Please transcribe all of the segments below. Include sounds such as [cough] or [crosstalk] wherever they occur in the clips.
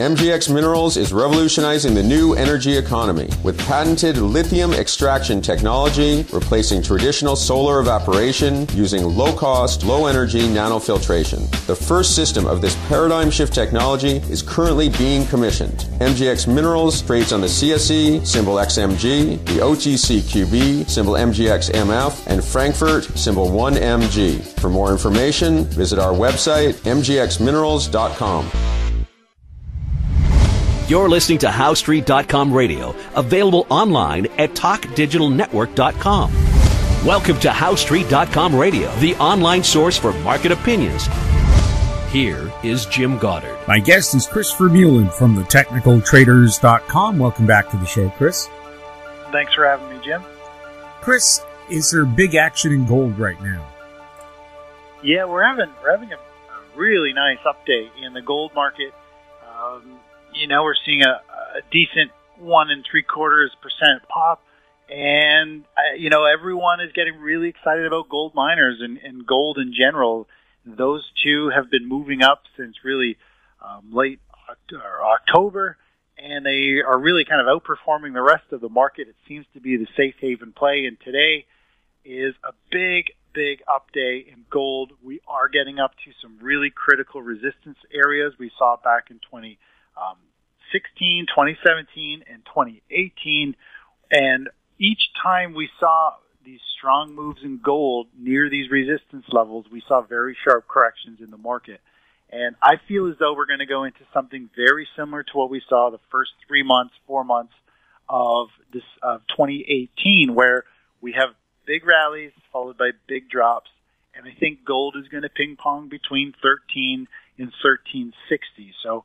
MGX Minerals is revolutionizing the new energy economy with patented lithium extraction technology, replacing traditional solar evaporation using low cost, low energy nanofiltration. The first system of this paradigm shift technology is currently being commissioned. MGX Minerals trades on the CSE, symbol XMG, the OTCQB, symbol MGXMF, and Frankfurt, symbol 1MG. For more information, visit our website, mgxminerals.com. You're listening to HoweStreet.com radio, available online at TalkDigitalNetwork.com. Welcome to HoweStreet.com radio, the online source for market opinions. Here is Jim Goddard. My guest is Christopher Vermeulen from the TechnicalTraders.com. Welcome back to the show, Chris. Thanks for having me, Jim. Chris, is there big action in gold right now? Yeah, we're having we're having a, a really nice update in the gold market. Um, you know, we're seeing a, a decent one and three quarters percent pop. And, uh, you know, everyone is getting really excited about gold miners and, and gold in general. Those two have been moving up since really um, late October, and they are really kind of outperforming the rest of the market. It seems to be the safe haven play. And today is a big, big update in gold. We are getting up to some really critical resistance areas we saw back in 20. Um, 2016, 2017, and 2018. And each time we saw these strong moves in gold near these resistance levels, we saw very sharp corrections in the market. And I feel as though we're going to go into something very similar to what we saw the first three months, four months of this of 2018, where we have big rallies followed by big drops. And I think gold is going to ping pong between 13 and 1360. So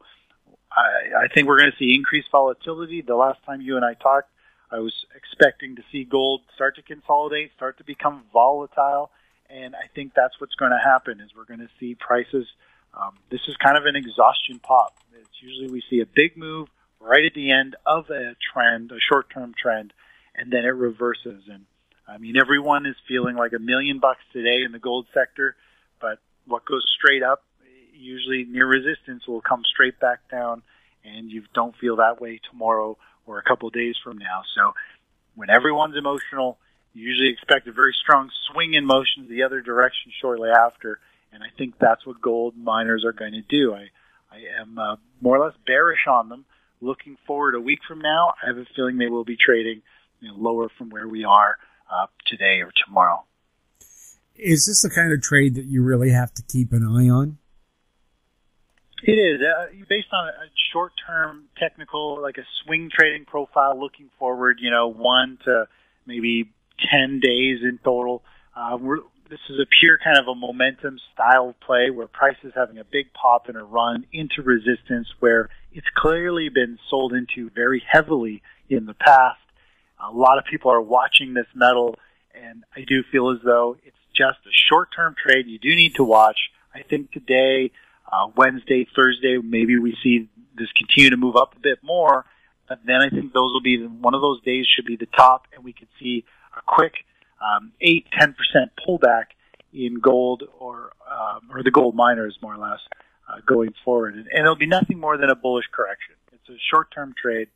I, I think we're going to see increased volatility. The last time you and I talked, I was expecting to see gold start to consolidate, start to become volatile, and I think that's what's going to happen. Is we're going to see prices. Um, this is kind of an exhaustion pop. It's usually we see a big move right at the end of a trend, a short-term trend, and then it reverses. And I mean, everyone is feeling like a million bucks today in the gold sector, but what goes straight up usually near resistance will come straight back down, and you don't feel that way tomorrow or a couple days from now. So when everyone's emotional, you usually expect a very strong swing in motion the other direction shortly after, and I think that's what gold miners are going to do. I, I am uh, more or less bearish on them. Looking forward a week from now, I have a feeling they will be trading you know, lower from where we are uh, today or tomorrow. Is this the kind of trade that you really have to keep an eye on? It is uh, based on a short-term technical, like a swing trading profile. Looking forward, you know, one to maybe ten days in total. Uh, we're, this is a pure kind of a momentum style play where price is having a big pop and a run into resistance where it's clearly been sold into very heavily in the past. A lot of people are watching this metal, and I do feel as though it's just a short-term trade. You do need to watch. I think today uh, Wednesday, Thursday, maybe we see this continue to move up a bit more. But then I think those will be the, one of those days should be the top, and we could see a quick um, eight, ten percent pullback in gold or um, or the gold miners more or less uh, going forward, and, and it'll be nothing more than a bullish correction. It's a short-term trade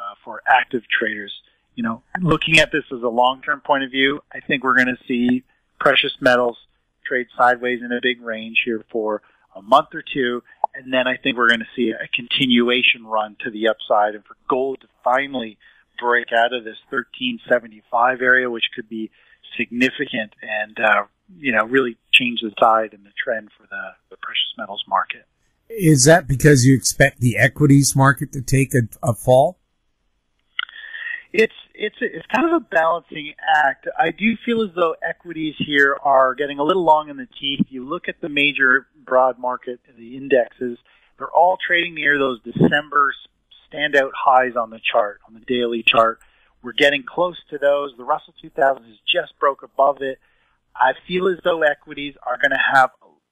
uh, for active traders. You know, looking at this as a long-term point of view, I think we're going to see precious metals trade sideways in a big range here for a month or two, and then I think we're going to see a continuation run to the upside, and for gold to finally break out of this 1375 area, which could be significant and uh, you know really change the tide and the trend for the, the precious metals market. Is that because you expect the equities market to take a, a fall? It's it's it's kind of a balancing act. I do feel as though equities here are getting a little long in the teeth. You look at the major broad market, the indexes, they're all trading near those December standout highs on the chart, on the daily chart. We're getting close to those. The Russell 2000 has just broke above it. I feel as though equities are going to have,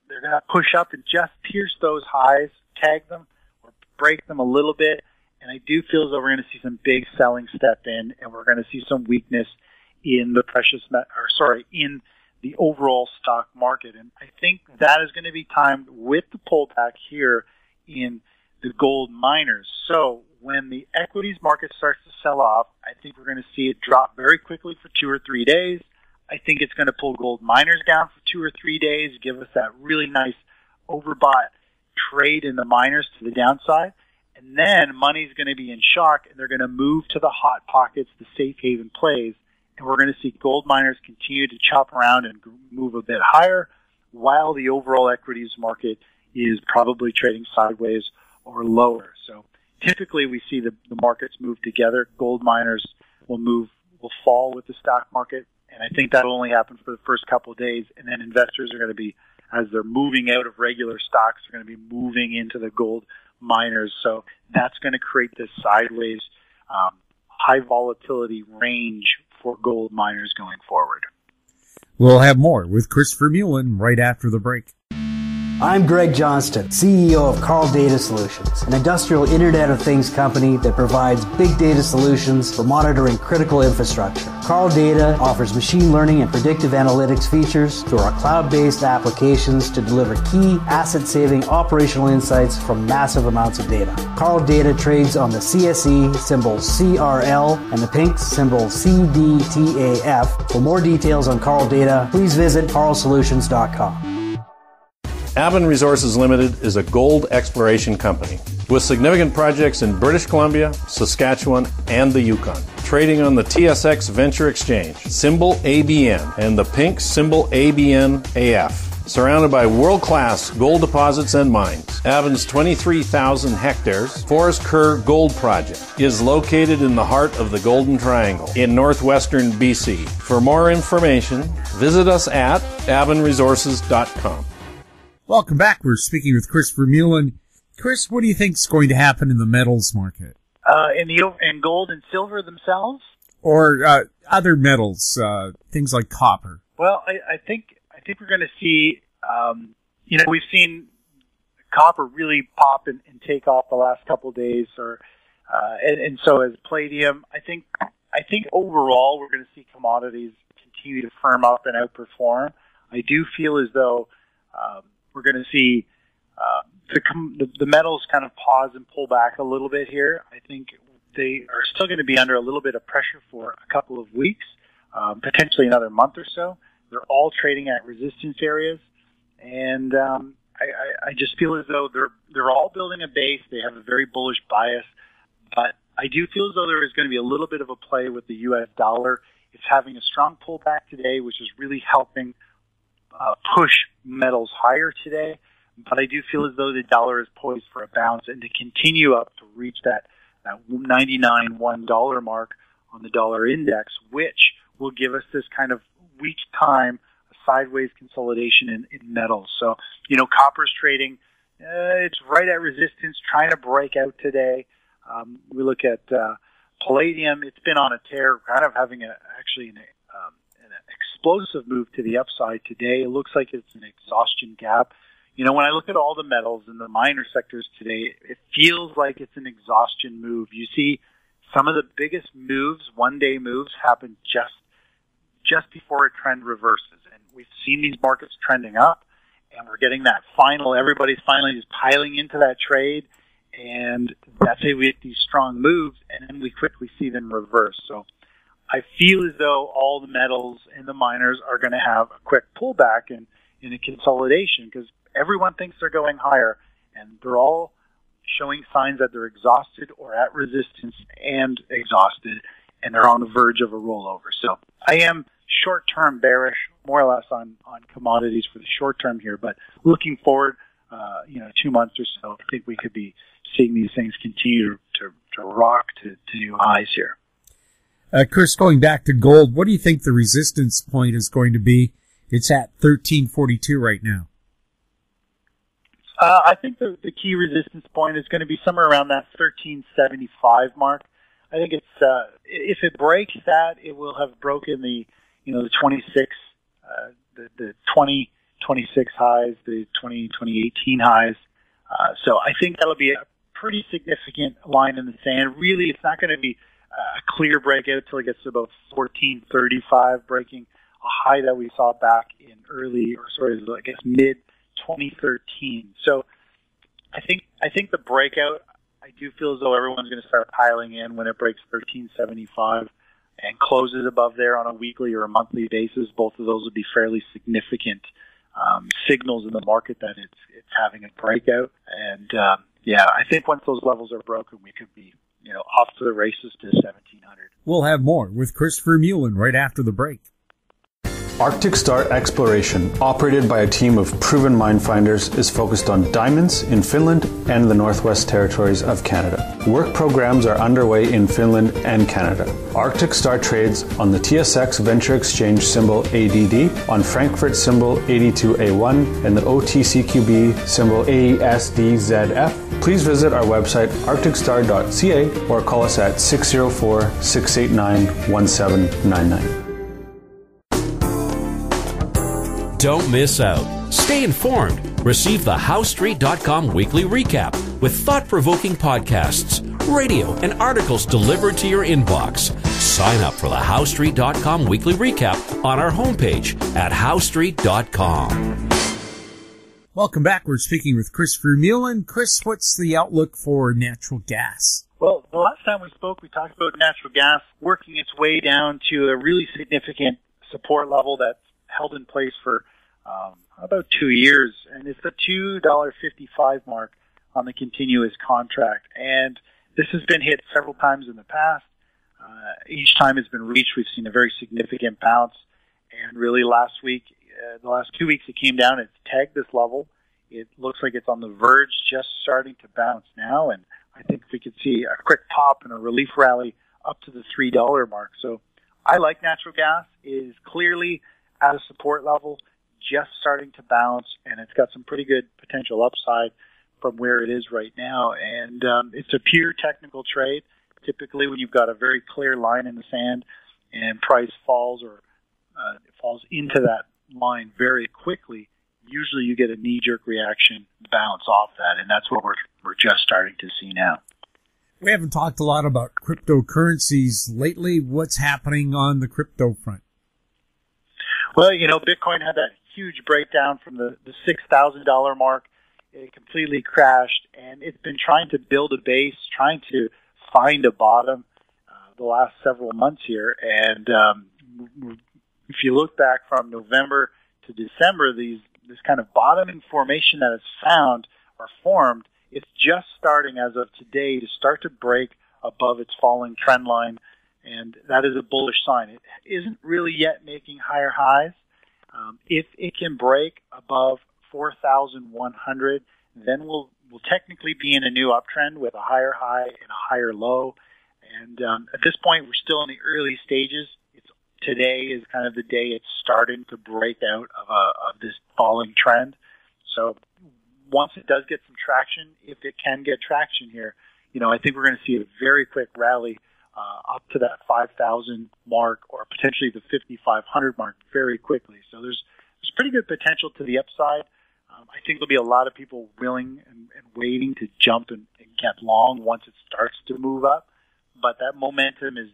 they're going to push up and just pierce those highs, tag them, or break them a little bit and I do feel as though we're going to see some big selling step in, and we're going to see some weakness in the precious met, or sorry, in the overall stock market. And I think that is going to be timed with the pullback here in the gold miners. So when the equities market starts to sell off, I think we're going to see it drop very quickly for two or three days. I think it's going to pull gold miners down for two or three days, give us that really nice overbought trade in the miners to the downside. And then money's going to be in shock and they're going to move to the hot pockets, the safe haven plays. And we're going to see gold miners continue to chop around and move a bit higher while the overall equities market is probably trading sideways or lower. So typically we see the, the markets move together. Gold miners will move, will fall with the stock market. And I think that'll only happen for the first couple of days. And then investors are going to be, as they're moving out of regular stocks, they're going to be moving into the gold miners. So that's going to create this sideways, um, high volatility range for gold miners going forward. We'll have more with Christopher Vermeulen right after the break. I'm Greg Johnston, CEO of Carl Data Solutions, an industrial Internet of Things company that provides big data solutions for monitoring critical infrastructure. Carl Data offers machine learning and predictive analytics features through our cloud-based applications to deliver key asset-saving operational insights from massive amounts of data. Carl Data trades on the CSE symbol CRL and the pink symbol CDTAF. For more details on Carl Data, please visit carlsolutions.com. Aben Resources Limited is a gold exploration company with significant projects in British Columbia, Saskatchewan, and the Yukon. Trading on the TSX Venture Exchange, symbol ABN, and the pink symbol ABN AF. Surrounded by world class gold deposits and mines, Aben's 23,000 hectares Forest Kerr Gold Project is located in the heart of the Golden Triangle in northwestern BC. For more information, visit us at abenresources.com. Welcome back. We're speaking with Christopher Vermeulen. Chris, what do you think is going to happen in the metals market? Uh, in the in gold and silver themselves, or uh, other metals, uh, things like copper. Well, I, I think I think we're going to see. Um, you know, we've seen copper really pop and, and take off the last couple of days, or uh, and, and so as palladium. I think I think overall we're going to see commodities continue to firm up and outperform. I do feel as though um, we're going to see uh, the, the, the metals kind of pause and pull back a little bit here. I think they are still going to be under a little bit of pressure for a couple of weeks, um, potentially another month or so. They're all trading at resistance areas, and um, I, I, I just feel as though they're they're all building a base. They have a very bullish bias, but I do feel as though there is going to be a little bit of a play with the U.S. dollar. It's having a strong pullback today, which is really helping uh, push metals higher today, but I do feel as though the dollar is poised for a bounce and to continue up to reach that, that 99 one dollar mark on the dollar index, which will give us this kind of weak time sideways consolidation in, in metals. So, you know, copper's trading, uh, it's right at resistance, trying to break out today. Um, we look at uh, palladium; it's been on a tear, kind of having a actually an, explosive move to the upside today. It looks like it's an exhaustion gap. You know, when I look at all the metals in the miner sectors today, it feels like it's an exhaustion move. You see some of the biggest moves, one day moves happen just just before a trend reverses. And we've seen these markets trending up and we're getting that final everybody's finally just piling into that trade and that's how we get these strong moves and then we quickly see them reverse. So I feel as though all the metals and the miners are going to have a quick pullback in, in a consolidation because everyone thinks they're going higher and they're all showing signs that they're exhausted or at resistance and exhausted and they're on the verge of a rollover. So I am short term bearish, more or less on, on commodities for the short term here, but looking forward, uh, you know, two months or so, I think we could be seeing these things continue to, to rock to, to new highs here. Uh, Chris, going back to gold, what do you think the resistance point is going to be? It's at 1342 right now. Uh, I think the, the key resistance point is going to be somewhere around that 1375 mark. I think it's uh, if it breaks that, it will have broken the you know the 26, uh, the the 20 26 highs, the 20 2018 highs. Uh, so I think that'll be a pretty significant line in the sand. Really, it's not going to be a clear breakout until it gets to about 1435, breaking a high that we saw back in early, or sorry, I guess mid 2013. So I think I think the breakout. I do feel as though everyone's going to start piling in when it breaks 1375 and closes above there on a weekly or a monthly basis. Both of those would be fairly significant um, signals in the market that it's it's having a breakout. And um, yeah, I think once those levels are broken, we could be you know off to the races to 1700. We'll have more with Christopher Vermeulen right after the break. Arctic Star Exploration, operated by a team of proven mine finders, is focused on diamonds in Finland and the Northwest Territories of Canada. Work programs are underway in Finland and Canada. Arctic Star trades on the TSX Venture Exchange symbol ADD, on Frankfurt symbol 82A1, and the OTCQB symbol ASDZF. Please visit our website arcticstar.ca or call us at 604 689 1799. Don't miss out. Stay informed. Receive the HoweStreet.com weekly recap with thought provoking podcasts, radio, and articles delivered to your inbox. Sign up for the HoweStreet.com weekly recap on our homepage at HoweStreet.com. Welcome back. We're speaking with Christopher Vermeulen. Chris, what's the outlook for natural gas? Well, the last time we spoke, we talked about natural gas working its way down to a really significant support level that's held in place for um, about two years, and it's the two dollar fifty five mark on the continuous contract. And this has been hit several times in the past. Uh, each time it's been reached, we've seen a very significant bounce. And really, last week, uh, the last two weeks, it came down. It's tagged this level. It looks like it's on the verge, just starting to bounce now. And I think we could see a quick pop and a relief rally up to the three dollar mark. So I like natural gas. It is clearly at a support level just starting to bounce, and it's got some pretty good potential upside from where it is right now. And um, it's a pure technical trade. Typically, when you've got a very clear line in the sand and price falls or uh, falls into that line very quickly, usually you get a knee-jerk reaction bounce off that, and that's what we're we're just starting to see now. We haven't talked a lot about cryptocurrencies lately. What's happening on the crypto front? Well, you know, Bitcoin had that huge breakdown from the, the $6,000 mark. It completely crashed, and it's been trying to build a base, trying to find a bottom uh, the last several months here. And um, if you look back from November to December, these this kind of bottoming formation that is found or formed, it's just starting as of today to start to break above its falling trend line, and that is a bullish sign. It isn't really yet making higher highs, um, if it can break above 4,100, then we'll we'll technically be in a new uptrend with a higher high and a higher low. And um, at this point, we're still in the early stages. Today is kind of the day it's starting to break out of a of this falling trend. So once it does get some traction, if it can get traction here, you know, I think we're going to see a very quick rally uh, up to that 5,000 mark or potentially the 5,500 mark very quickly. So there's there's pretty good potential to the upside. Um, I think there'll be a lot of people willing and, and waiting to jump and, and get long once it starts to move up. But that momentum is,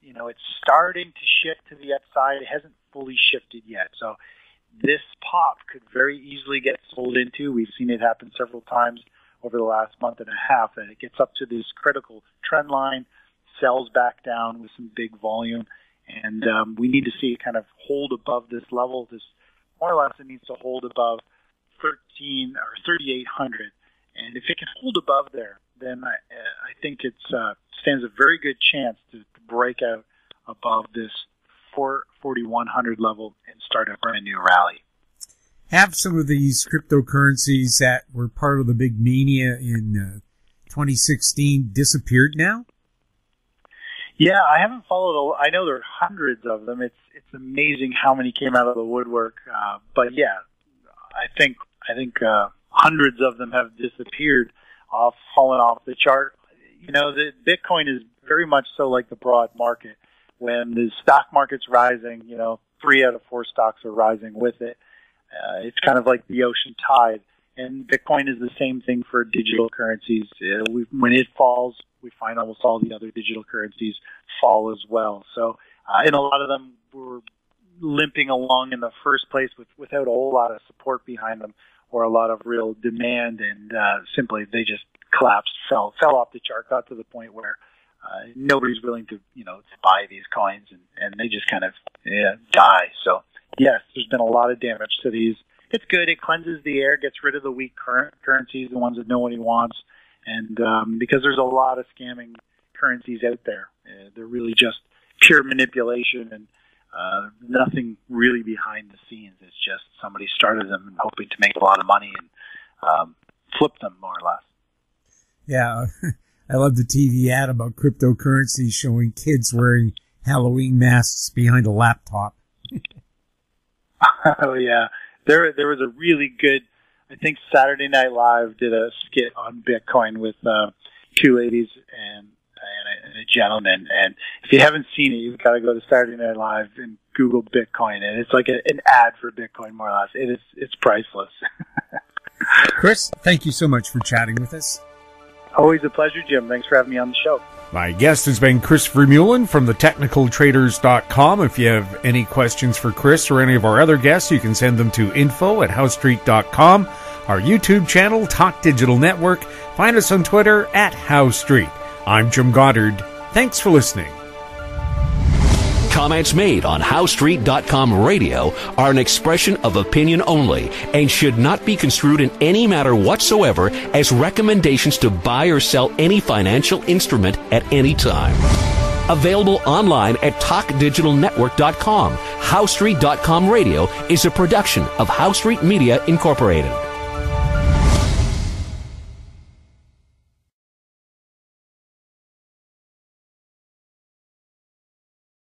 you know, it's starting to shift to the upside. It hasn't fully shifted yet. So this pop could very easily get sold into. We've seen it happen several times over the last month and a half that it gets up to this critical trend line sells back down with some big volume, and um, we need to see it kind of hold above this level. This more or less it needs to hold above 13 or 3800, and if it can hold above there, then I, I think it uh, stands a very good chance to, to break out above this 4, 4100 level and start a brand new rally. Have some of these cryptocurrencies that were part of the big mania in uh, 2016 disappeared now? Yeah, I haven't followed. A, I know there are hundreds of them. It's it's amazing how many came out of the woodwork. Uh, but yeah, I think I think uh, hundreds of them have disappeared, off fallen off the chart. You know, the Bitcoin is very much so like the broad market. When the stock market's rising, you know, three out of four stocks are rising with it. Uh, it's kind of like the ocean tide. And Bitcoin is the same thing for digital currencies. Uh, we, when it falls, we find almost all the other digital currencies fall as well. So, uh, and a lot of them were limping along in the first place with, without a whole lot of support behind them. or a lot of real demand, and uh, simply they just collapsed, fell fell off the chart, got to the point where uh, nobody's willing to you know to buy these coins, and, and they just kind of yeah, die. So yes, there's been a lot of damage to these. It's good. It cleanses the air, gets rid of the weak current currencies, the ones that nobody wants, and um, because there's a lot of scamming currencies out there, uh, they're really just pure manipulation and uh, nothing really behind the scenes. It's just somebody started them and hoping to make a lot of money and um, flip them more or less. Yeah, [laughs] I love the TV ad about cryptocurrency showing kids wearing Halloween masks behind a laptop. [laughs] oh yeah, there there was a really good. I think Saturday Night Live did a skit on Bitcoin with uh, two ladies and and a, and a gentleman. And if you haven't seen it, you've got to go to Saturday Night Live and Google Bitcoin, and it's like a, an ad for Bitcoin, more or less. It is it's priceless. [laughs] Chris, thank you so much for chatting with us. Always a pleasure, Jim. Thanks for having me on the show. My guest has been Christopher Vermeulen from the technicaltraders.com. If you have any questions for Chris or any of our other guests, you can send them to info at howestreet.com. Our YouTube channel, Talk Digital Network. Find us on Twitter at HoweStreet. I'm Jim Goddard. Thanks for listening. Comments made on HoweStreet.com radio are an expression of opinion only and should not be construed in any matter whatsoever as recommendations to buy or sell any financial instrument at any time. Available online at TalkDigitalNetwork.com. HoweStreet.com radio is a production of HoweStreet Media Incorporated.